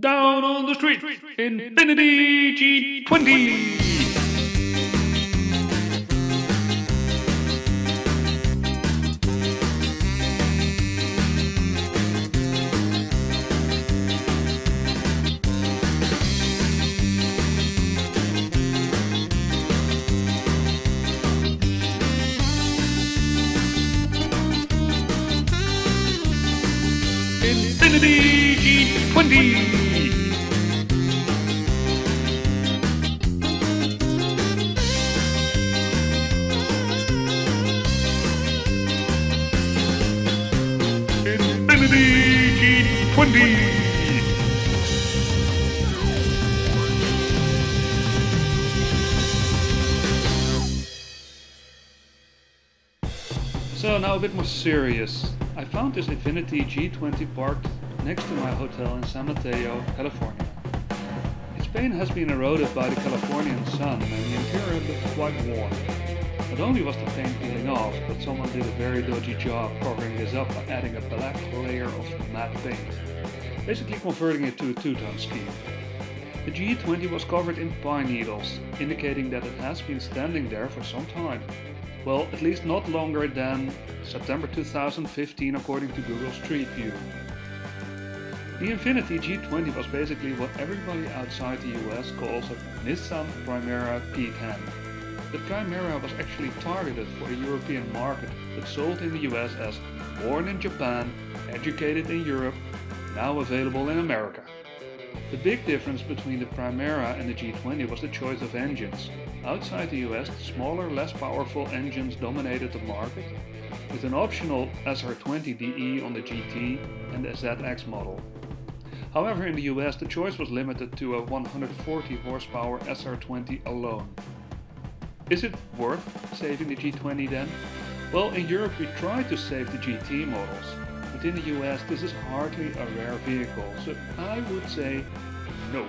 Down on the street, Infiniti G20. Infiniti G20. Infiniti G20. So now a bit more serious. I found this Infiniti G20 parked next to my hotel in San Mateo, California. Its paint has been eroded by the Californian sun and the interior looks quite worn. Not only was the paint peeling off, but someone did a very dodgy job covering this up by adding a black layer of matte paint, basically converting it to a two-tone scheme. The G20 was covered in pine needles, indicating that it has been standing there for some time. Well, at least not longer than September 2015 according to Google Street View. The Infiniti G20 was basically what everybody outside the US calls a Nissan Primera P10. The Primera was actually targeted for the European market but sold in the US as born in Japan, educated in Europe, now available in America. The big difference between the Primera and the G20 was the choice of engines. Outside the US, smaller, less powerful engines dominated the market, with an optional SR20DE on the GT and the ZX model. However, in the US, the choice was limited to a 140 horsepower SR20 alone. Is it worth saving the G20 then? Well, in Europe we tried to save the GT models, but in the US this is hardly a rare vehicle, so I would say no.